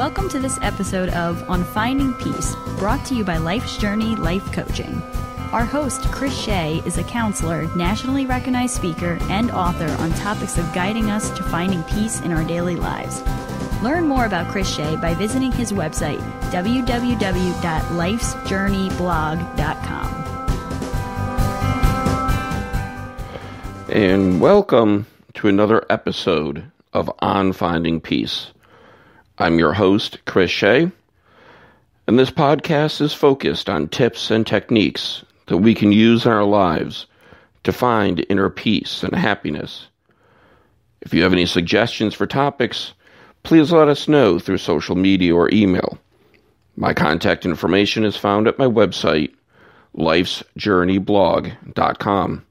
Welcome to this episode of On Finding Peace, brought to you by Life's Journey Life Coaching. Our host, Chris Shea, is a counselor, nationally recognized speaker, and author on topics of guiding us to finding peace in our daily lives. Learn more about Chris Shea by visiting his website, www.lifesjourneyblog.com. And welcome to another episode of On Finding Peace. I'm your host, Chris Shea, and this podcast is focused on tips and techniques that we can use in our lives to find inner peace and happiness. If you have any suggestions for topics, please let us know through social media or email. My contact information is found at my website, lifesjourneyblog.com.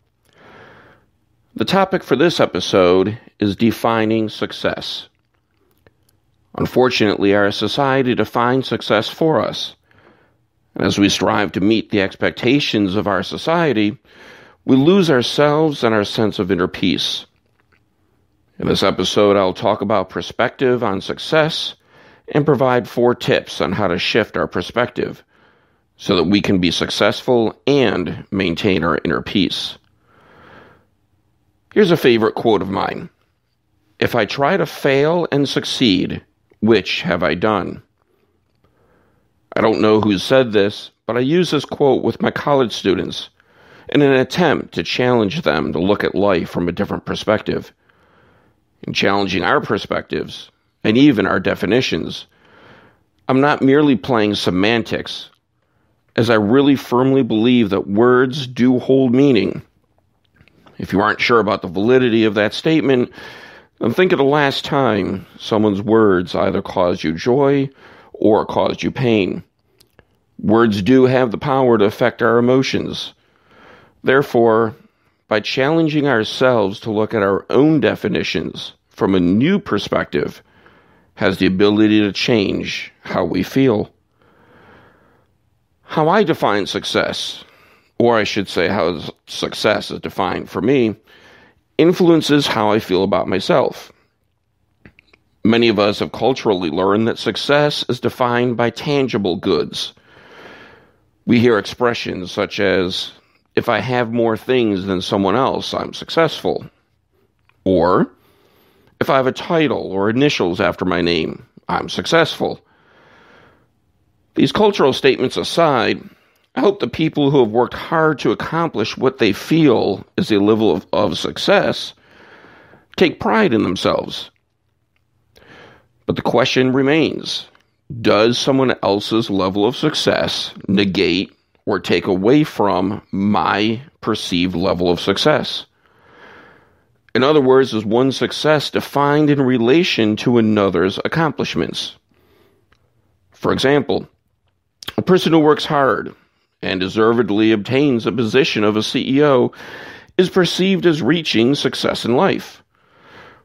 The topic for this episode is defining success. Unfortunately, our society defines success for us. And as we strive to meet the expectations of our society, we lose ourselves and our sense of inner peace. In this episode, I'll talk about perspective on success and provide four tips on how to shift our perspective so that we can be successful and maintain our inner peace. Here's a favorite quote of mine If I try to fail and succeed, which have I done? I don't know who said this, but I use this quote with my college students in an attempt to challenge them to look at life from a different perspective. In challenging our perspectives, and even our definitions, I'm not merely playing semantics, as I really firmly believe that words do hold meaning. If you aren't sure about the validity of that statement, and think of the last time someone's words either caused you joy or caused you pain. Words do have the power to affect our emotions. Therefore, by challenging ourselves to look at our own definitions from a new perspective, has the ability to change how we feel. How I define success, or I should say, how success is defined for me, influences how I feel about myself. Many of us have culturally learned that success is defined by tangible goods. We hear expressions such as, if I have more things than someone else, I'm successful. Or, if I have a title or initials after my name, I'm successful. These cultural statements aside, I hope the people who have worked hard to accomplish what they feel is a level of, of success take pride in themselves. But the question remains Does someone else's level of success negate or take away from my perceived level of success? In other words, is one success defined in relation to another's accomplishments? For example, a person who works hard and deservedly obtains a position of a CEO is perceived as reaching success in life.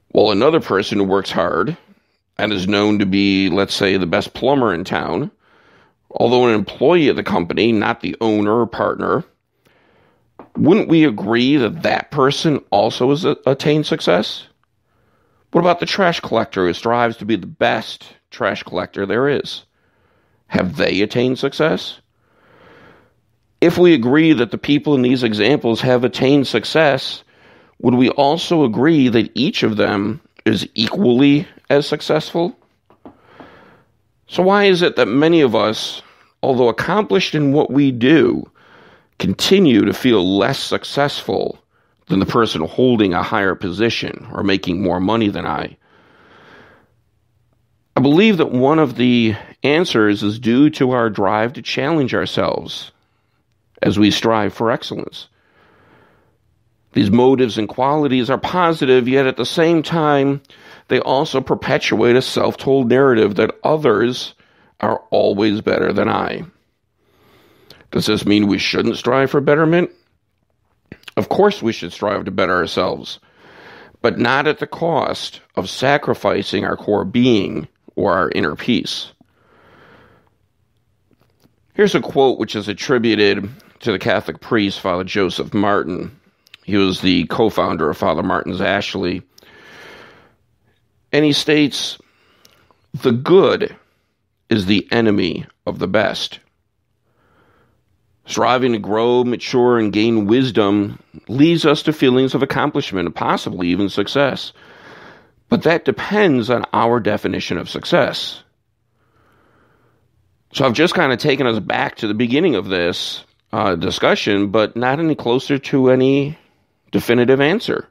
While another person who works hard and is known to be, let's say, the best plumber in town, although an employee of the company, not the owner or partner, wouldn't we agree that that person also has attained success? What about the trash collector who strives to be the best trash collector there is? Have they attained success? If we agree that the people in these examples have attained success, would we also agree that each of them is equally as successful? So, why is it that many of us, although accomplished in what we do, continue to feel less successful than the person holding a higher position or making more money than I? I believe that one of the answers is due to our drive to challenge ourselves as we strive for excellence. These motives and qualities are positive, yet at the same time, they also perpetuate a self told narrative that others are always better than I. Does this mean we shouldn't strive for betterment? Of course, we should strive to better ourselves, but not at the cost of sacrificing our core being or our inner peace. Here's a quote which is attributed to the Catholic priest, Father Joseph Martin. He was the co founder of Father Martin's Ashley. And he states, The good is the enemy of the best. Striving to grow, mature, and gain wisdom leads us to feelings of accomplishment and possibly even success. But that depends on our definition of success. So I've just kind of taken us back to the beginning of this uh, discussion, but not any closer to any definitive answer.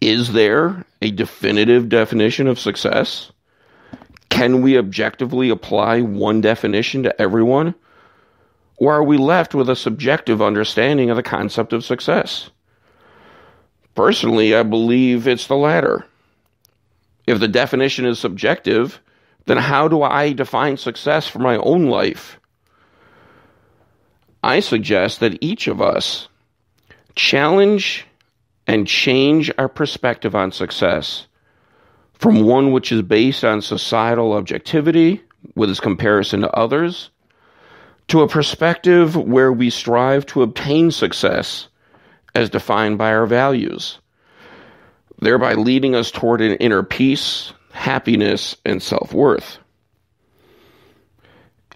Is there a definitive definition of success? Can we objectively apply one definition to everyone? Or are we left with a subjective understanding of the concept of success? Personally, I believe it's the latter. If the definition is subjective, then how do I define success for my own life? I suggest that each of us challenge and change our perspective on success from one which is based on societal objectivity with its comparison to others to a perspective where we strive to obtain success as defined by our values, thereby leading us toward an inner peace, happiness, and self worth.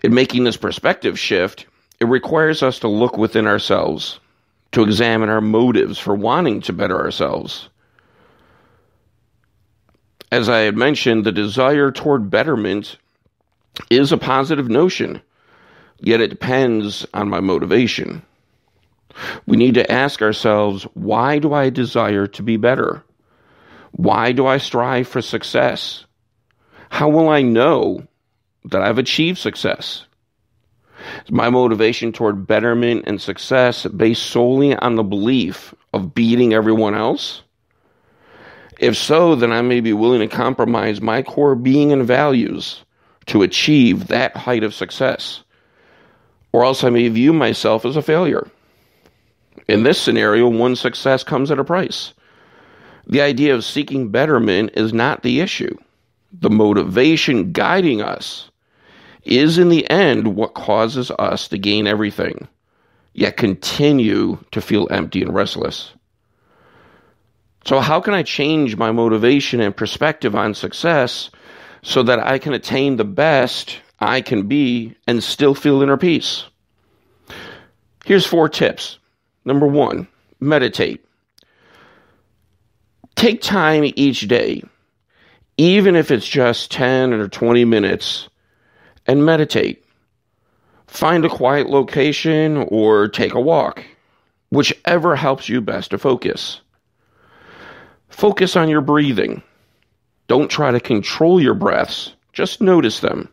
In making this perspective shift, it requires us to look within ourselves, to examine our motives for wanting to better ourselves. As I had mentioned, the desire toward betterment is a positive notion yet it depends on my motivation. We need to ask ourselves why do I desire to be better? Why do I strive for success? How will I know that I've achieved success? Is my motivation toward betterment and success based solely on the belief of beating everyone else? If so, then I may be willing to compromise my core being and values to achieve that height of success or else I may view myself as a failure. In this scenario, one success comes at a price. The idea of seeking betterment is not the issue. The motivation guiding us is, in the end, what causes us to gain everything, yet continue to feel empty and restless. So, how can I change my motivation and perspective on success so that I can attain the best I can be and still feel inner peace. Here's four tips. Number one, meditate. Take time each day, even if it's just 10 or 20 minutes, and meditate. Find a quiet location or take a walk, whichever helps you best to focus. Focus on your breathing. Don't try to control your breaths, just notice them.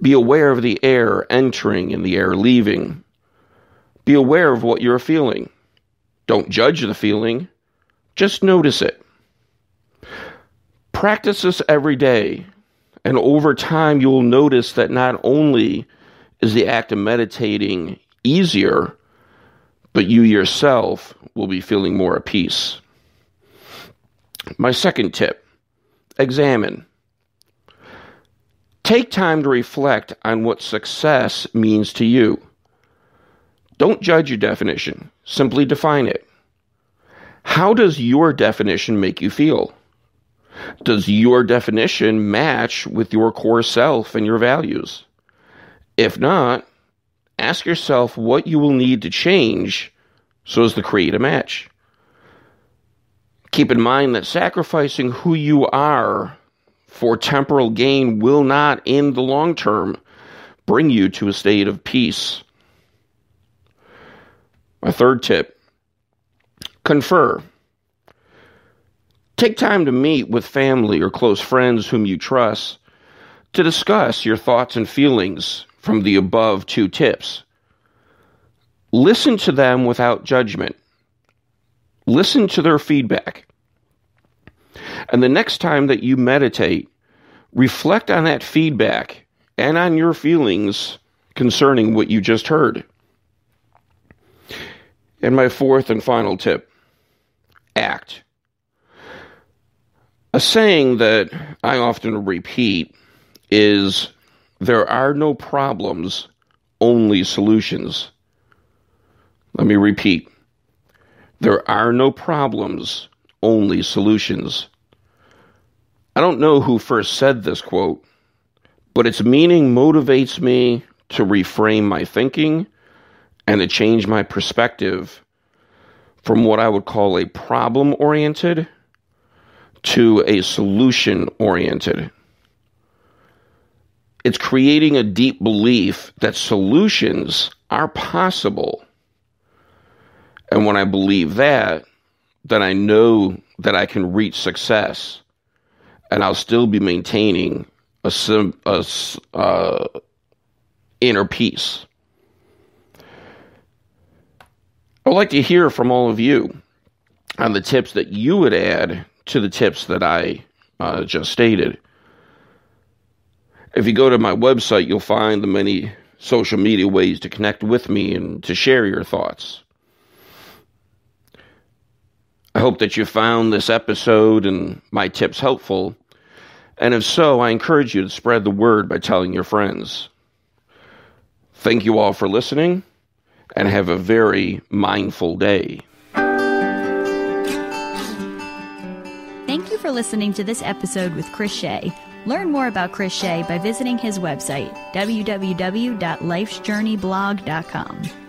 Be aware of the air entering and the air leaving. Be aware of what you're feeling. Don't judge the feeling, just notice it. Practice this every day, and over time, you'll notice that not only is the act of meditating easier, but you yourself will be feeling more at peace. My second tip examine. Take time to reflect on what success means to you. Don't judge your definition, simply define it. How does your definition make you feel? Does your definition match with your core self and your values? If not, ask yourself what you will need to change so as to create a match. Keep in mind that sacrificing who you are for temporal gain will not, in the long term, bring you to a state of peace. My third tip confer. Take time to meet with family or close friends whom you trust to discuss your thoughts and feelings from the above two tips. Listen to them without judgment. Listen to their feedback. And the next time that you meditate, reflect on that feedback and on your feelings concerning what you just heard. And my fourth and final tip act. A saying that I often repeat is there are no problems, only solutions. Let me repeat. There are no problems, only solutions. I don't know who first said this quote, but its meaning motivates me to reframe my thinking and to change my perspective from what I would call a problem oriented to a solution oriented. It's creating a deep belief that solutions are possible. And when I believe that, then I know that I can reach success and I'll still be maintaining a, sim, a uh, inner peace. I'd like to hear from all of you on the tips that you would add to the tips that I uh, just stated. If you go to my website, you'll find the many social media ways to connect with me and to share your thoughts. I hope that you found this episode and my tips helpful. And if so, I encourage you to spread the word by telling your friends. Thank you all for listening and have a very mindful day. For listening to this episode with Chris Shea. Learn more about Chris Shea by visiting his website, www.lifesjourneyblog.com.